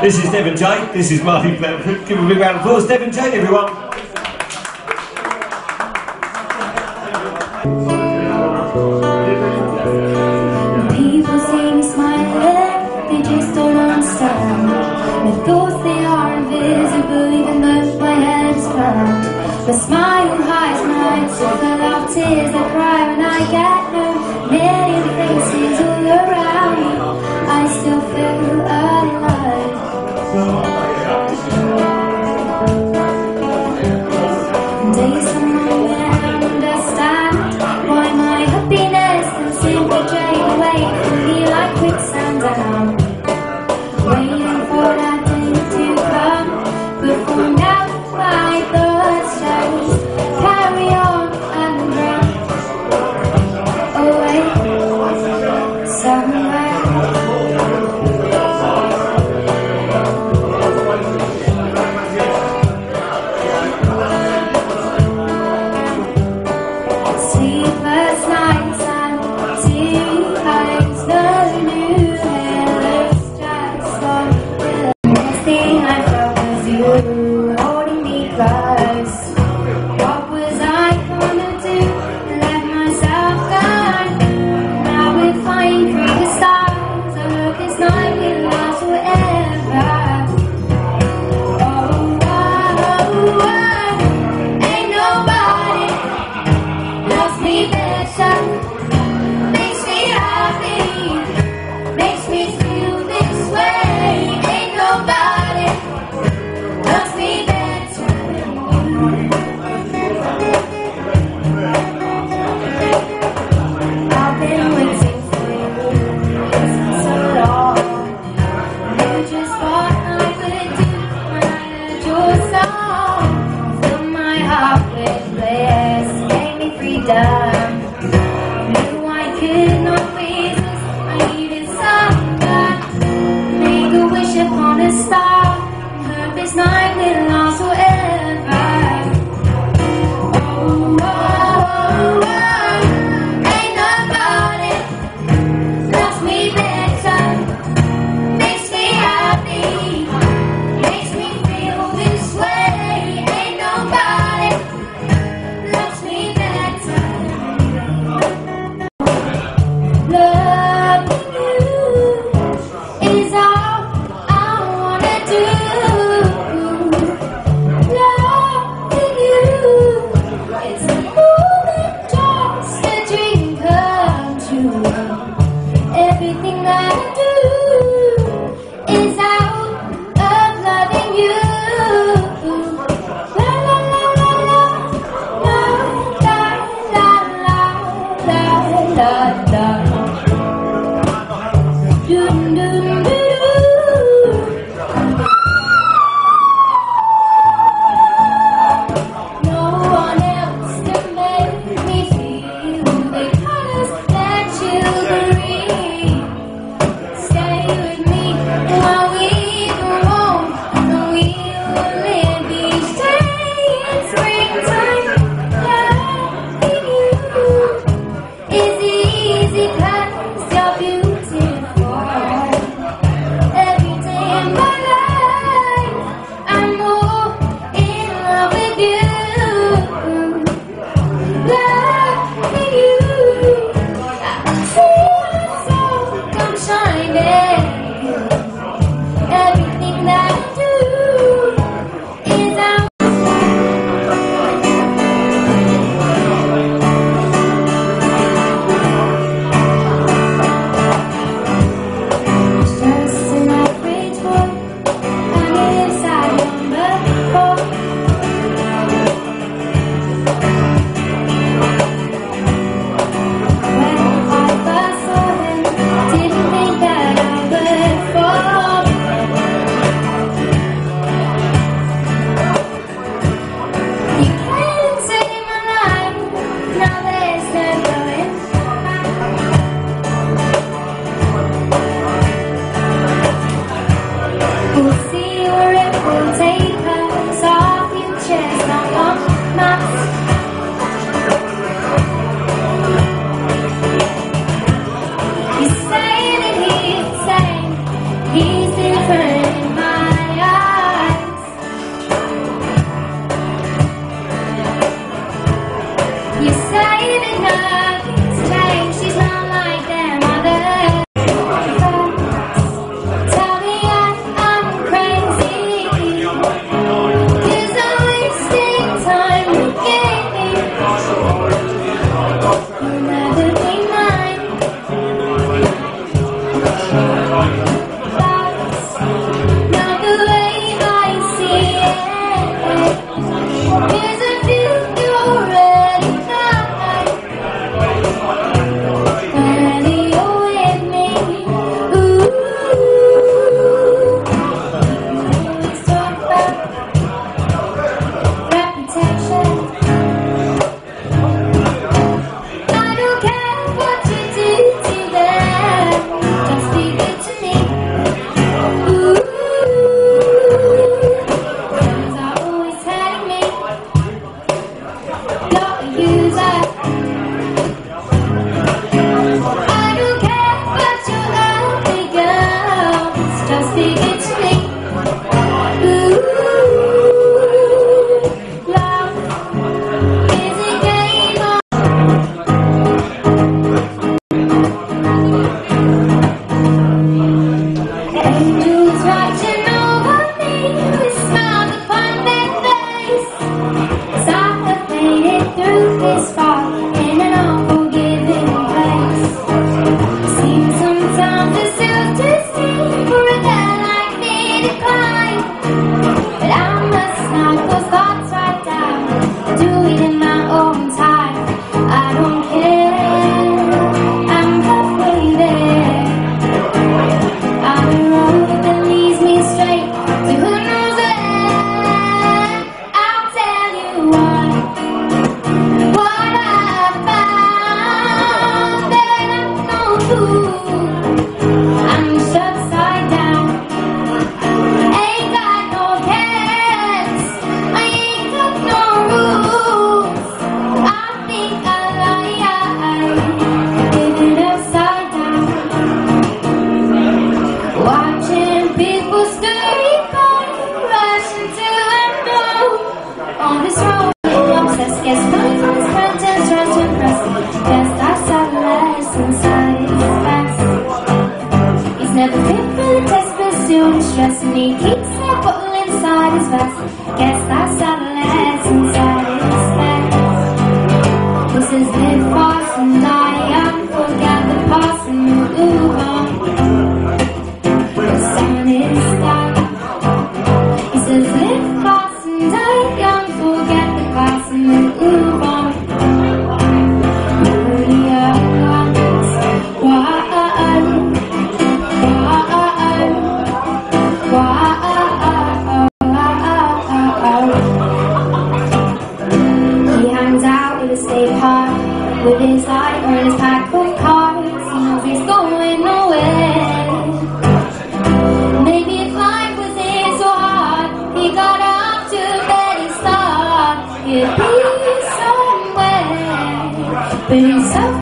This is Devinjade. This is Marty Blanford. Give a big round of applause. Devinjade, everyone. People see me they just don't understand. They are invisible, even though my is smile hides my tears, I cry when I get. is it? be somewhere, be somewhere.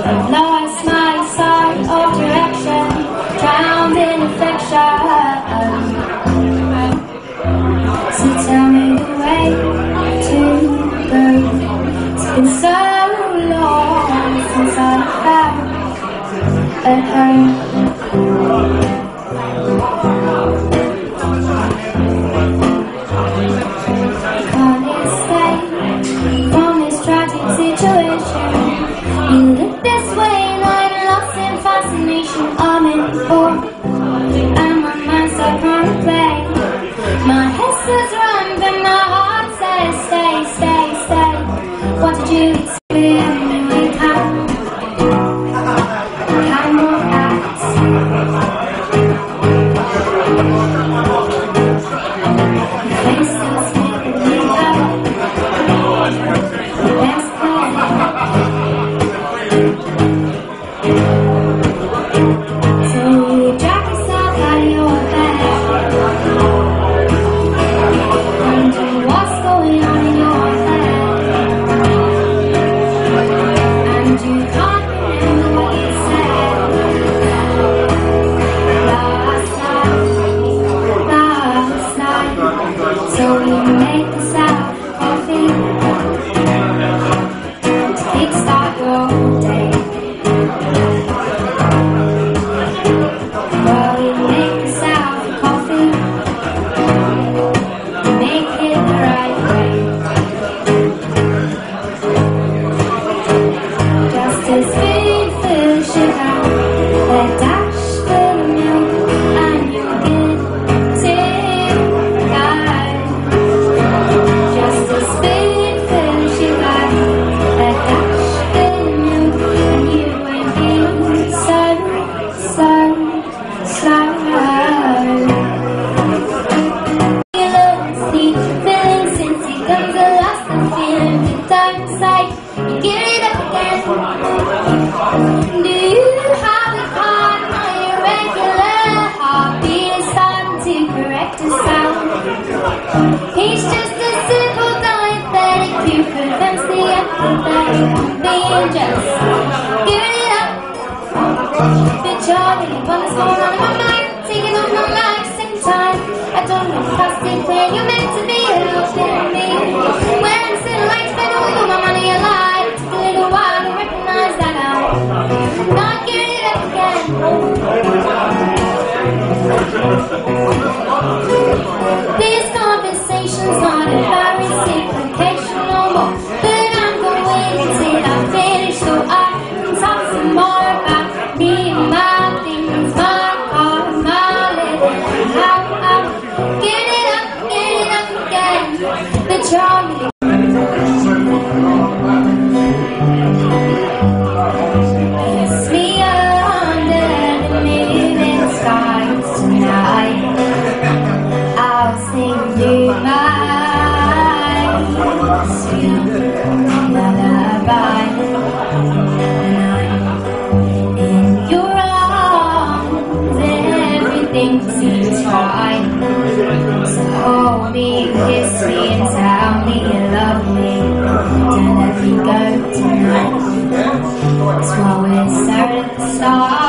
Lost my sight of direction, drowned in affection. So tell me the way to go. It's been so long since I felt at home. Thank you. Yeah. seems fine. So hold me, kiss me, and tell me you love me. Don't let me go tonight. It's what we're starting to start.